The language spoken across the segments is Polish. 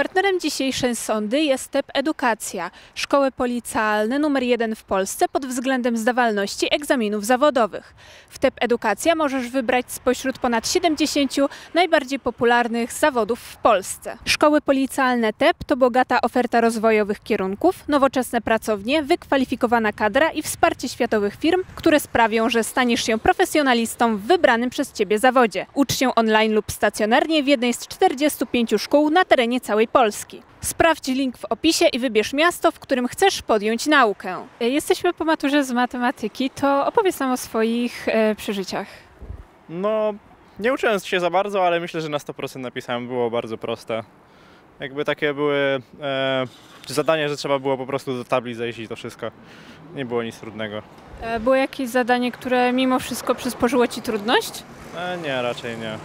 Partnerem dzisiejszej sądy jest TEP Edukacja, szkoły policjalne numer jeden w Polsce pod względem zdawalności egzaminów zawodowych. W TEP Edukacja możesz wybrać spośród ponad 70 najbardziej popularnych zawodów w Polsce. Szkoły policjalne TEP to bogata oferta rozwojowych kierunków, nowoczesne pracownie, wykwalifikowana kadra i wsparcie światowych firm, które sprawią, że staniesz się profesjonalistą w wybranym przez Ciebie zawodzie. Ucz się online lub stacjonarnie w jednej z 45 szkół na terenie całej Polski. Sprawdź link w opisie i wybierz miasto, w którym chcesz podjąć naukę. Jesteśmy po maturze z matematyki, to opowiedz nam o swoich e, przeżyciach. No, nie uczyłem się za bardzo, ale myślę, że na 100% napisałem. Było bardzo proste. Jakby takie były e, zadania, że trzeba było po prostu do tablic zejść i to wszystko. Nie było nic trudnego. E, Było jakieś zadanie, które mimo wszystko przysporzyło Ci trudność? E, nie, raczej nie.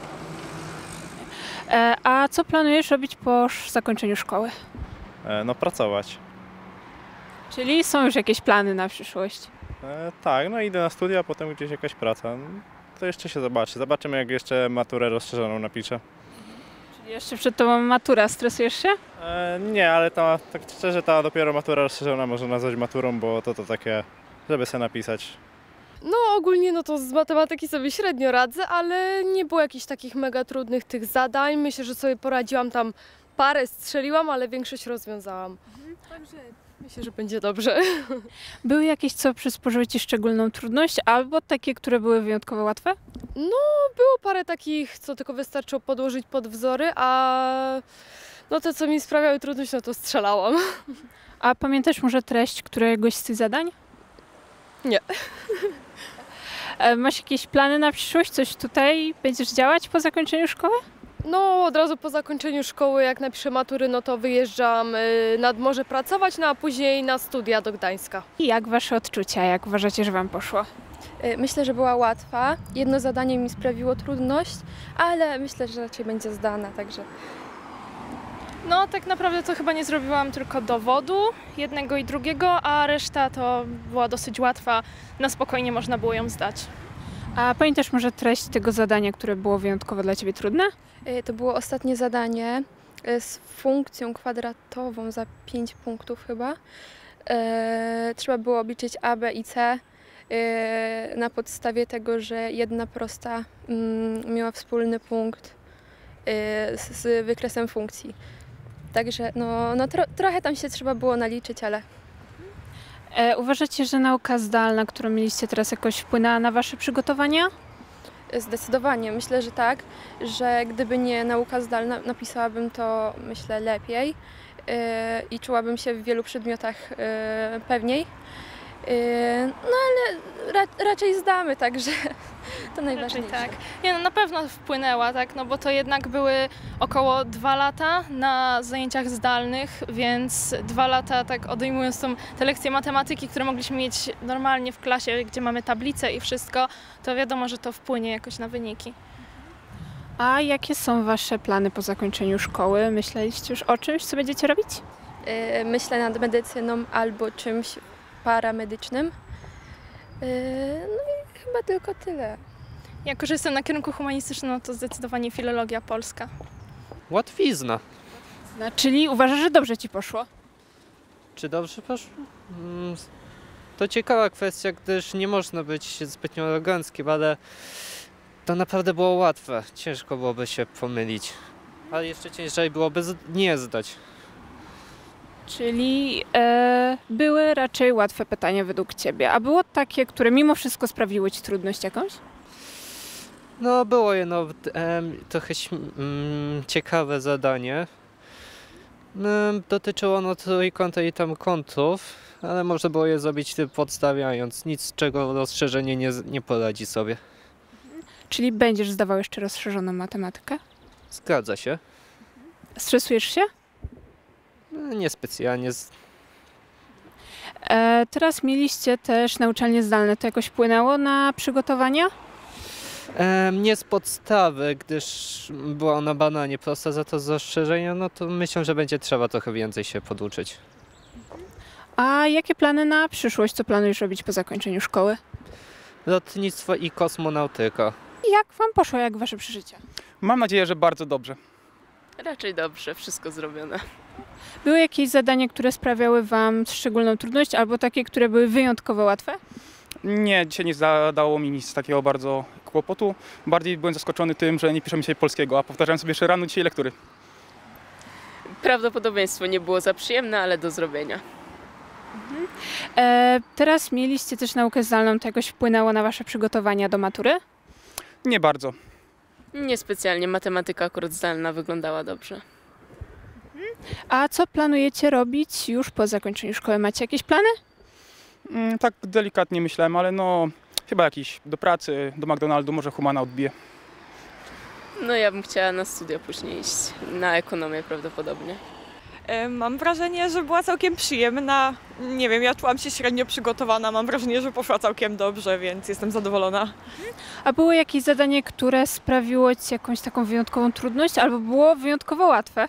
E, A co planujesz robić po zakończeniu szkoły? E, no, pracować. Czyli są już jakieś plany na przyszłość? E, tak, no idę na studia, potem gdzieś jakaś praca. No, To jeszcze się zobaczy. Zobaczymy, jak jeszcze maturę rozszerzoną napiszę. Czyli jeszcze przed Tobą matura, stresujesz się? E, nie, ale ta, tak szczerze, ta dopiero matura rozszerzona można nazwać maturą, bo to to takie, żeby sobie napisać. No ogólnie no to z matematyki sobie średnio radzę, ale nie było jakichś takich mega trudnych tych zadań. Myślę, że sobie poradziłam tam parę strzeliłam, ale większość rozwiązałam. Także myślę, że będzie dobrze. Były jakieś, co przysporzyły Ci szczególną trudność, albo takie, które były wyjątkowo łatwe? Było parę takich, co tylko wystarczyło podłożyć pod wzory, a no te, co mi sprawiały trudność, no to strzelałam. A pamiętasz może treść któregoś z tych zadań? Nie. E, Masz jakieś plany na przyszłość? Coś tutaj będziesz działać po zakończeniu szkoły? No od razu po zakończeniu szkoły, jak napiszę matury, no to wyjeżdżam y, nad morze pracować, no a później na studia do Gdańska. I jak Wasze odczucia? Jak uważacie, że Wam poszło? Y, Myślę, że była łatwa. Jedno zadanie mi sprawiło trudność, ale myślę, że raczej będzie zdana, także No, tak naprawdę to chyba nie zrobiłam tylko dowodu jednego i drugiego, a reszta to była dosyć łatwa. Na spokojnie można było ją zdać. A pamiętasz może treść tego zadania, które było wyjątkowo dla Ciebie trudne? y, to było ostatnie zadanie y, z funkcją kwadratową za 5 punktów chyba. E, Trzeba było obliczyć A, B i C na podstawie tego, że jedna prosta mm, miała wspólny punkt z wykresem funkcji. Także no, no tro, trochę tam się trzeba było naliczyć, ale E, uważacie, że nauka zdalna, którą mieliście teraz jakoś wpłynęła na Wasze przygotowania? Zdecydowanie. Myślę, że tak, że gdyby nie nauka zdalna, napisałabym to, myślę, lepiej yy, i czułabym się w wielu przedmiotach yy, pewniej. Yy, no ale ra- raczej zdamy, także to Raczej najważniejsze. tak. Nie, no na pewno wpłynęła, tak, no bo to jednak były około dwa lata na zajęciach zdalnych, więc dwa lata, tak odejmując tą, te lekcje matematyki, które mogliśmy mieć normalnie w klasie, gdzie mamy tablice i wszystko, to wiadomo, że to wpłynie jakoś na wyniki. A jakie są Wasze plany po zakończeniu szkoły? Myśleliście już o czymś, co będziecie robić? Yy, myślę nad medycyną albo czymś paramedycznym. Yy, no i chyba tylko tyle. Jako, że jestem na kierunku humanistycznym, no to zdecydowanie filologia polska. Łatwizna. No, czyli uważasz, że dobrze Ci poszło? Czy dobrze poszło? Mm, To ciekawa kwestia, gdyż nie można być zbytnio aroganckim, ale to naprawdę było łatwe. Ciężko byłoby się pomylić. Ale jeszcze ciężej byłoby nie zdać. Czyli e, były raczej łatwe pytania według Ciebie, a było takie, które mimo wszystko sprawiły Ci trudność jakąś? No, było jedno em, trochę mm, ciekawe zadanie. Em, Dotyczyło ono trójkąta i tam kątów, ale można było je zrobić tym podstawiając. Nic, czego rozszerzenie nie, nie poradzi sobie. Czyli będziesz zdawał jeszcze rozszerzoną matematykę? Zgadza się. Stresujesz się? No, Niespecjalnie. z- E, teraz mieliście też nauczalnie zdalne. To jakoś wpłynęło na przygotowania? Em, nie z podstawy, gdyż była ona banalnie prosta, za to z rozszerzenia, no to myślę, że będzie trzeba trochę więcej się poduczyć. A jakie plany na przyszłość? Co planujesz robić po zakończeniu szkoły? Lotnictwo i kosmonautyka. I Jak Wam poszło, jak Wasze przeżycia? Mam nadzieję, że bardzo dobrze. Raczej dobrze, wszystko zrobione. Były jakieś zadania, które sprawiały Wam szczególną trudność, albo takie, które były wyjątkowo łatwe? Nie, dzisiaj nie zadało mi nic takiego bardzo kłopotu. Bardziej byłem zaskoczony tym, że nie piszemy dzisiaj polskiego, a powtarzałem sobie jeszcze rano dzisiaj lektury. Prawdopodobieństwo nie było za przyjemne, ale do zrobienia. E, teraz mieliście też naukę zdalną, to jakoś wpłynęło na Wasze przygotowania do matury? Nie bardzo. Niespecjalnie, matematyka akurat zdalna wyglądała dobrze. A co planujecie robić już po zakończeniu szkoły? Macie jakieś plany? Mm, Tak delikatnie myślałem, ale no chyba jakiś do pracy, do McDonaldu, może Humana odbije. No ja bym chciała na studia później iść, na ekonomię prawdopodobnie. Mam wrażenie, że była całkiem przyjemna. Nie wiem, ja czułam się średnio przygotowana. Mam wrażenie, że poszła całkiem dobrze, więc jestem zadowolona. A było jakieś zadanie, które sprawiło Ci jakąś taką wyjątkową trudność, albo było wyjątkowo łatwe?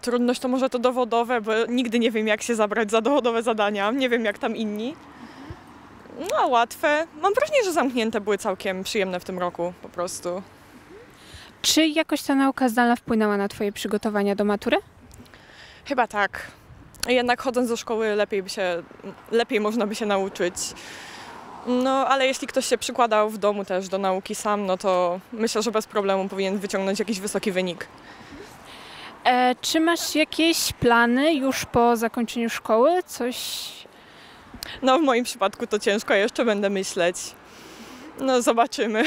Trudność to może to dowodowe, bo nigdy nie wiem, jak się zabrać za dowodowe zadania. Nie wiem, jak tam inni. No, a łatwe. Mam wrażenie, że zamknięte były całkiem przyjemne w tym roku po prostu. Czy jakoś ta nauka zdalna wpłynęła na Twoje przygotowania do matury? Chyba tak. Jednak chodząc do szkoły lepiej, by się, lepiej można by się nauczyć. No, ale jeśli ktoś się przykładał w domu też do nauki sam, no to myślę, że bez problemu powinien wyciągnąć jakiś wysoki wynik. E, czy masz jakieś plany już po zakończeniu szkoły? Coś No, w moim przypadku to ciężko, jeszcze będę myśleć. No, zobaczymy.